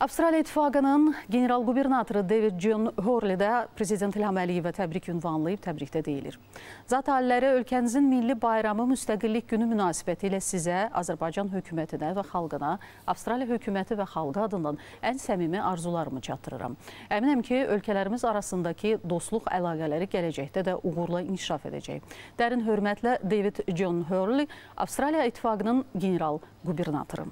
Avstraliya İttifaqının general qubernatoru David John Horley də Prezident İlham Əliyevə təbrik ünvanlayıb, təbrikdə deyilir. Zat aliləri ölkənizin milli bayramı Müstəqillik günü münasibəti ilə sizə, Azərbaycan hökumətinə və xalqına, Avstraliya hökuməti və xalqı adından ən səmimi arzularımı çatdırıram. Əminəm ki, ölkələrimiz arasındakı dostluq əlaqələri gələcəkdə də uğurla inkişaf edəcək. Dərin hörmətlə David John Horley, Avstraliya İttifaqının general qubernatoru.